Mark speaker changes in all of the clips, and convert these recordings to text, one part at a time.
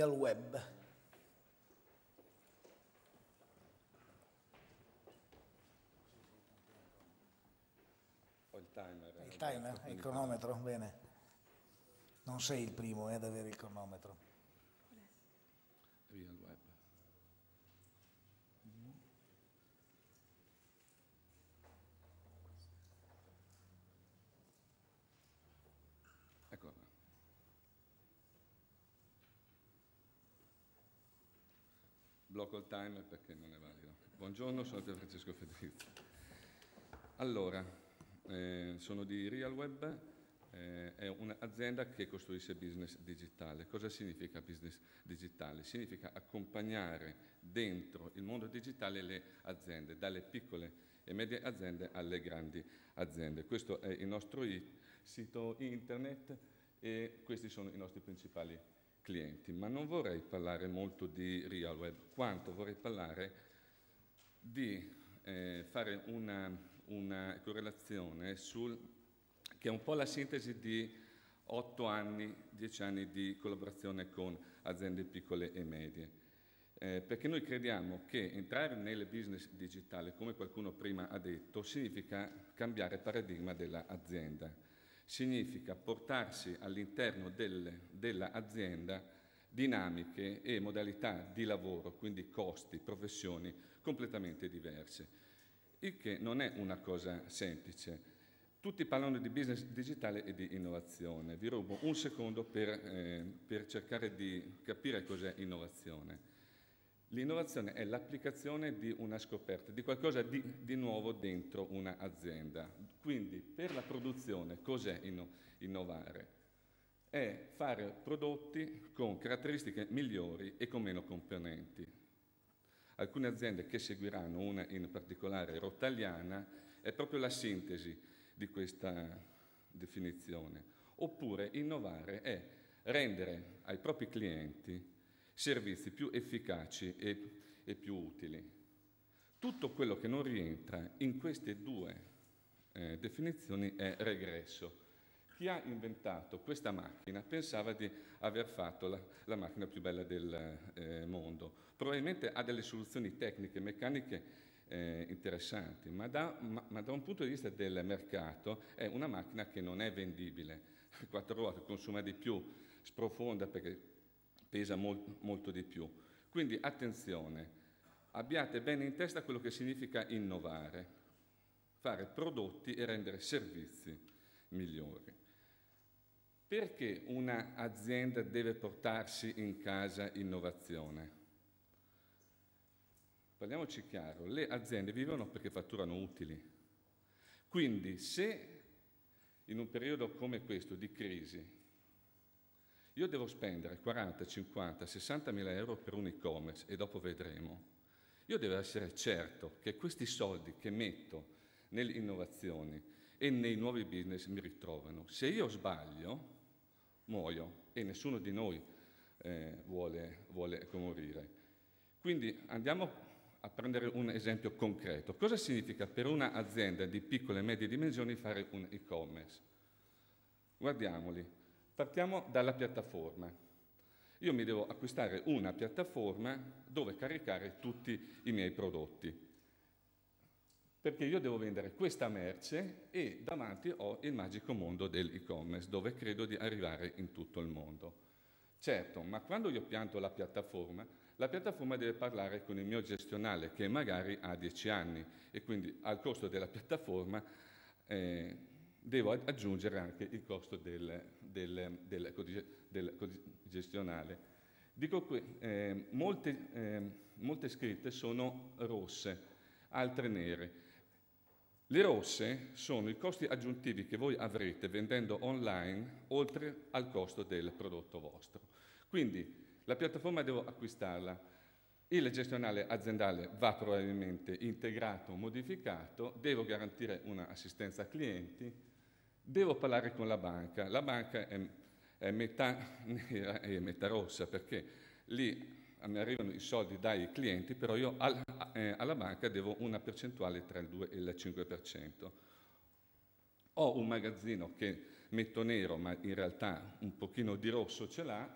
Speaker 1: al web.
Speaker 2: Il timer.
Speaker 1: Il timer, il cronometro, bene. Non sei il primo eh, ad avere il cronometro.
Speaker 2: Real web. Ecco qua. Blocco il timer perché non è valido. Buongiorno, sono Pier Francesco Federico. Allora, eh, sono di RealWeb, eh, è un'azienda che costruisce business digitale. Cosa significa business digitale? Significa accompagnare dentro il mondo digitale le aziende, dalle piccole e medie aziende alle grandi aziende. Questo è il nostro sito internet e questi sono i nostri principali clienti. Ma non vorrei parlare molto di RealWeb, quanto vorrei parlare di eh, fare una, una correlazione sul, che è un po' la sintesi di otto anni, dieci anni di collaborazione con aziende piccole e medie. Eh, perché noi crediamo che entrare nelle business digitali, come qualcuno prima ha detto, significa cambiare paradigma dell'azienda, significa portarsi all'interno del, dell'azienda dinamiche e modalità di lavoro, quindi costi, professioni completamente diverse, il che non è una cosa semplice. Tutti parlano di business digitale e di innovazione. Vi rubo un secondo per, eh, per cercare di capire cos'è innovazione. L'innovazione è l'applicazione di una scoperta, di qualcosa di, di nuovo dentro un'azienda. Quindi per la produzione cos'è inno, innovare? È fare prodotti con caratteristiche migliori e con meno componenti. Alcune aziende che seguiranno, una in particolare rottaliana, è proprio la sintesi di questa definizione. Oppure innovare è rendere ai propri clienti servizi più efficaci e, e più utili. Tutto quello che non rientra in queste due eh, definizioni è regresso. Chi ha inventato questa macchina pensava di aver fatto la, la macchina più bella del eh, mondo. Probabilmente ha delle soluzioni tecniche, meccaniche eh, interessanti, ma da, ma, ma da, un punto di vista del mercato è una macchina che non è vendibile. Quattro ruote consuma di più, sprofonda perché pesa molto, molto di più. Quindi attenzione, abbiate bene in testa quello che significa innovare, fare prodotti e rendere servizi migliori. Perché un'azienda deve portarsi in casa innovazione? Parliamoci chiaro, le aziende vivono perché fatturano utili. Quindi se in un periodo come questo di crisi io devo spendere 40, 50, 60 mila euro per un e-commerce e dopo vedremo. Io devo essere certo che questi soldi che metto nelle innovazioni e nei nuovi business mi ritrovano. Se io sbaglio, muoio e nessuno di noi eh, vuole, vuole morire. Quindi andiamo a prendere un esempio concreto. Cosa significa per un'azienda di piccole e medie dimensioni fare un e-commerce? Guardiamoli. Partiamo dalla piattaforma. Io mi devo acquistare una piattaforma dove caricare tutti i miei prodotti, perché io devo vendere questa merce e davanti ho il magico mondo dell'e-commerce, dove credo di arrivare in tutto il mondo. Certo, ma quando io pianto la piattaforma, la piattaforma deve parlare con il mio gestionale che magari ha 10 anni e quindi al costo della piattaforma eh, devo aggiungere anche il costo del, del, del, del gestionale. Dico qui, eh, molte, eh, molte scritte sono rosse, altre nere. Le rosse sono i costi aggiuntivi che voi avrete vendendo online oltre al costo del prodotto vostro. Quindi la piattaforma devo acquistarla, il gestionale aziendale va probabilmente integrato, modificato, devo garantire un'assistenza clienti, Devo parlare con la banca. La banca è, è metà nera e metà rossa perché lì mi arrivano i soldi dai clienti, però io al, eh, alla banca devo una percentuale tra il 2 e il 5%. Ho un magazzino che metto nero, ma in realtà un pochino di rosso ce l'ha,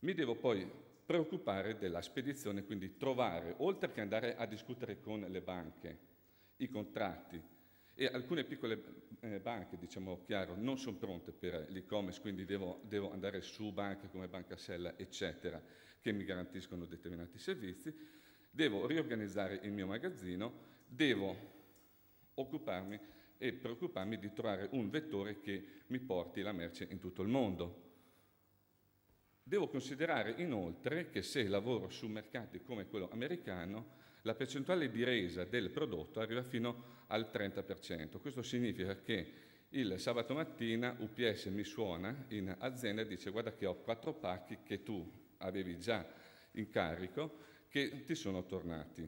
Speaker 2: Mi devo poi preoccupare della spedizione, quindi trovare, oltre che andare a discutere con le banche, i contratti, e alcune piccole eh, banche, diciamo chiaro, non sono pronte per l'e-commerce, quindi devo, devo, andare su banche come Banca Sella, eccetera, che mi garantiscono determinati servizi, devo riorganizzare il mio magazzino, devo occuparmi e preoccuparmi di trovare un vettore che mi porti la merce in tutto il mondo. Devo considerare inoltre che se lavoro su mercati come quello americano, la percentuale di resa del prodotto arriva fino al 30%. Questo significa che il sabato mattina UPS mi suona in azienda e dice guarda che ho quattro pacchi che tu avevi già in carico che ti sono tornati.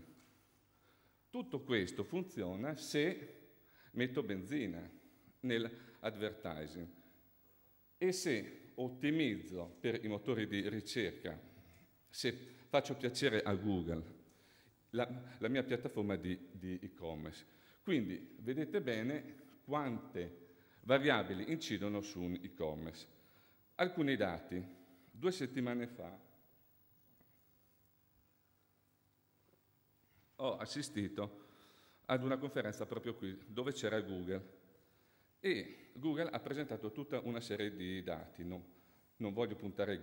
Speaker 2: Tutto questo funziona se metto benzina nell'advertising e se ottimizzo per i motori di ricerca, se faccio piacere a Google la, la mia piattaforma di, di e-commerce. Quindi vedete bene quante variabili incidono su un e-commerce. Alcuni dati. Due settimane fa ho assistito ad una conferenza proprio qui dove c'era Google e Google ha presentato tutta una serie di dati. No, non voglio puntare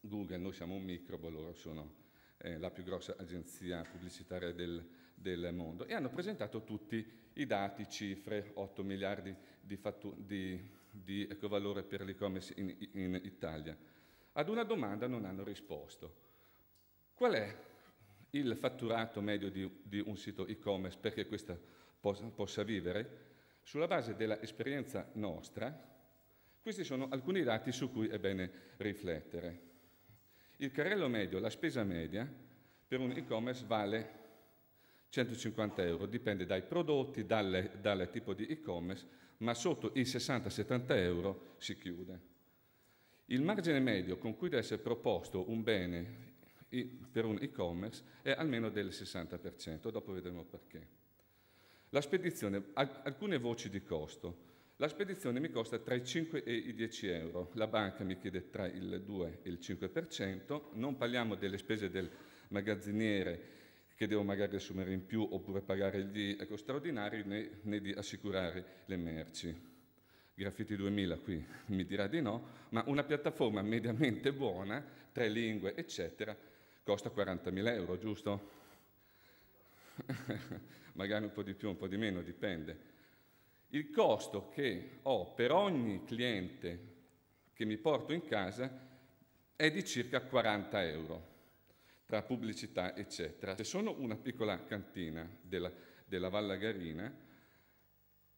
Speaker 2: Google, noi siamo un microbo, loro sono eh, la più grossa agenzia pubblicitaria del, del, mondo, e hanno presentato tutti i dati, cifre, 8 miliardi di, di, di ecovalore per l'e-commerce in, in, Italia. Ad una domanda non hanno risposto. Qual è il fatturato medio di, di un sito e-commerce perché questo possa, possa vivere? Sulla base dell'esperienza nostra, questi sono alcuni dati su cui è bene riflettere. Il carrello medio, la spesa media per un e-commerce vale 150 euro, dipende dai prodotti, dal, tipo di e-commerce, ma sotto i 60-70 euro si chiude. Il margine medio con cui deve essere proposto un bene per un e-commerce è almeno del 60%, dopo vedremo perché. La spedizione, alcune voci di costo. La spedizione mi costa tra i 5 e i 10 euro, la banca mi chiede tra il 2 e il 5%, non parliamo delle spese del magazziniere che devo magari assumere in più oppure pagare gli eco straordinari né, né di assicurare le merci. Graffiti 2000 qui mi dirà di no, ma una piattaforma mediamente buona, tre lingue, eccetera, costa 40.000 euro, giusto? magari un po' di più, un po' di meno, dipende il costo che ho per ogni cliente che mi porto in casa è di circa 40 euro, tra pubblicità eccetera. Se sono una piccola cantina della, della Vallagarina,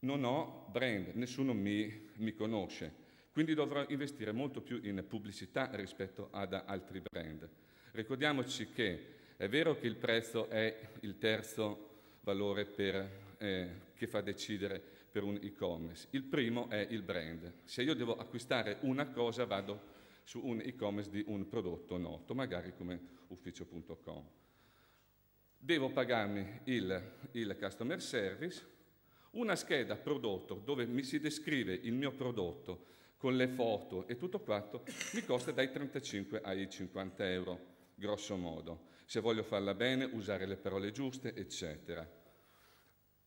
Speaker 2: non ho brand, nessuno mi, mi conosce, quindi dovrò investire molto più in pubblicità rispetto ad altri brand. Ricordiamoci che è vero che il prezzo è il terzo valore per, eh, che fa decidere per un e-commerce. Il primo è il brand. Se io devo acquistare una cosa vado su un e-commerce di un prodotto noto, magari come ufficio.com. Devo pagarmi il, il customer service, una scheda prodotto dove mi si descrive il mio prodotto con le foto e tutto quanto mi costa dai 35 ai 50 euro, grosso modo. Se voglio farla bene, usare le parole giuste, eccetera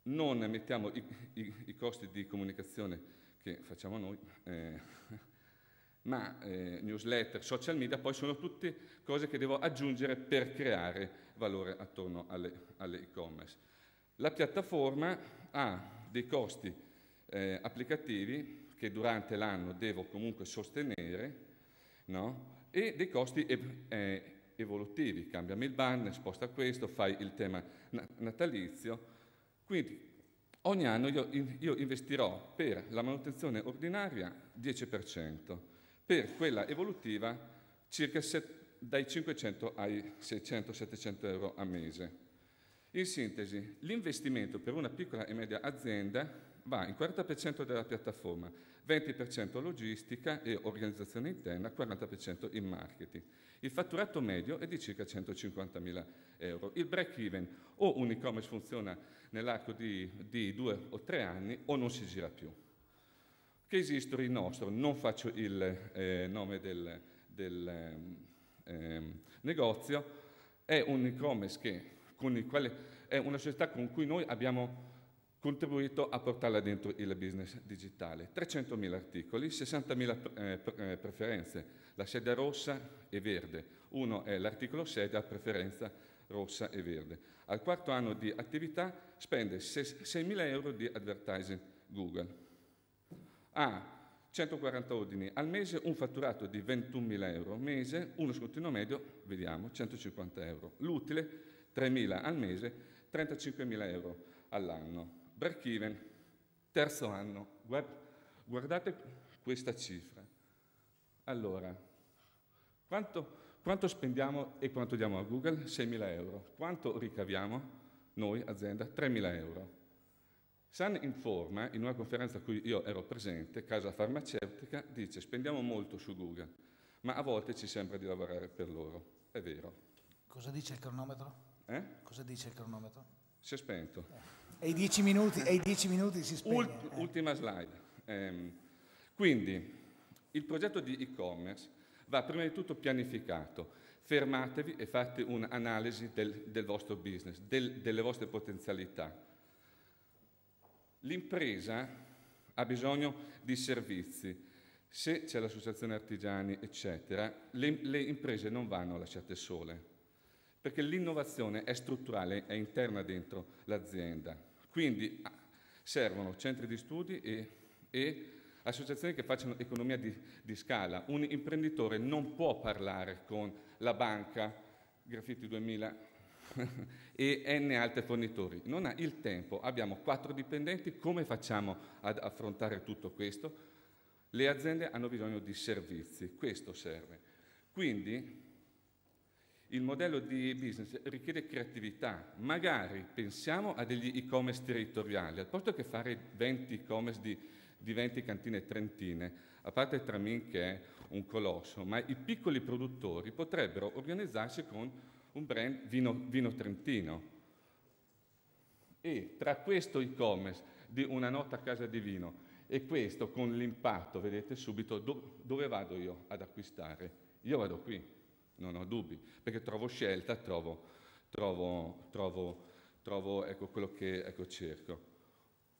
Speaker 2: non mettiamo i, i, i costi di comunicazione che facciamo noi, eh, ma eh, newsletter, social media, poi sono tutte cose che devo aggiungere per creare valore attorno alle, e-commerce. La piattaforma ha dei costi eh, applicativi che durante l'anno devo comunque sostenere no? e dei costi ev- evolutivi, cambiami il banner, sposta questo, fai il tema natalizio, quindi ogni anno io, io investirò per la manutenzione ordinaria 10%, per quella evolutiva circa set, dai 500 ai 600-700 euro a mese. In sintesi, l'investimento per una piccola e media azienda va in 40% della piattaforma, 20% logistica e organizzazione interna, 40% in marketing. Il fatturato medio è di circa 150.000 euro. Il break-even o un e-commerce funziona nell'arco di, di, due o tre anni o non si gira più. Che esistono il nostro, non faccio il eh, nome del, del, ehm, negozio, è un e-commerce che, con il quale, è una società con cui noi abbiamo contribuito a portarla dentro il business digitale. 300.000 articoli, 60.000 eh, eh, preferenze, la sede rossa e verde. Uno è l'articolo sede a preferenza rossa e verde. Al quarto anno di attività spende 6.000 euro di advertising Google. Ha 140 ordini al mese, un fatturato di 21.000 euro al mese, uno scrutino medio, vediamo, 150 euro. L'utile 3.000 al mese, 35.000 euro all'anno. Break even, terzo anno. Guardate questa cifra. Allora, quanto, quanto spendiamo e quanto diamo a Google? 6.000 euro. Quanto ricaviamo noi, azienda? 3.000 euro. Sun informa, in una conferenza a cui io ero presente, casa farmaceutica, dice spendiamo molto su Google, ma a volte ci sembra di lavorare per loro. È vero.
Speaker 1: Cosa dice il cronometro?
Speaker 2: Eh?
Speaker 1: Cosa dice il cronometro?
Speaker 2: Si è spento.
Speaker 1: Eh. E i dieci minuti, e i dieci minuti si spegne. Ult-
Speaker 2: eh. Ultima slide. Eh, quindi, il progetto di e-commerce va prima di tutto pianificato. Fermatevi e fate un'analisi del, del vostro business, del, delle vostre potenzialità L'impresa ha bisogno di servizi. Se c'è l'associazione artigiani, eccetera, le, le imprese non vanno lasciate sole, perché l'innovazione è strutturale, è interna dentro l'azienda. Quindi ah, servono centri di studi e, e associazioni che facciano economia di, di, scala. Un imprenditore non può parlare con la banca Graffiti 2000 e N altri fornitori. Non ha il tempo, abbiamo quattro dipendenti, come facciamo ad affrontare tutto questo? Le aziende hanno bisogno di servizi, questo serve. Quindi il modello di business richiede creatività, magari pensiamo a degli e-commerce territoriali, al posto che fare 20 e-commerce di, di 20 cantine trentine, a parte Tramin che è un colosso, ma i piccoli produttori potrebbero organizzarsi con un brand vino, vino trentino. E tra questo e-commerce di una nota a casa di vino e questo con l'impatto, vedete subito do, dove vado io ad acquistare? Io vado qui, non ho dubbi, perché trovo scelta, trovo, trovo, trovo, trovo ecco, quello che ecco, cerco.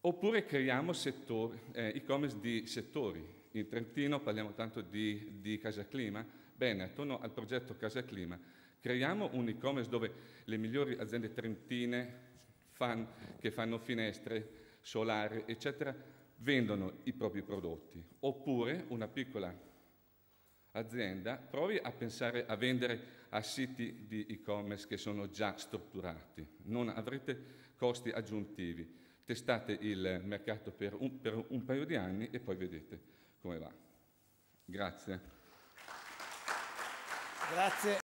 Speaker 2: Oppure creiamo settori, eh, e-commerce di settori. In Trentino parliamo tanto di, di Casa Clima. Bene, attorno al progetto Casa Clima Creiamo un e-commerce dove le migliori aziende trentine fan, che fanno finestre, solari, eccetera, vendono i propri prodotti. Oppure una piccola azienda provi a pensare a vendere a siti di e-commerce che sono già strutturati. Non avrete costi aggiuntivi. Testate il mercato per un, per un paio di anni e poi vedete come va. Grazie.
Speaker 1: Grazie.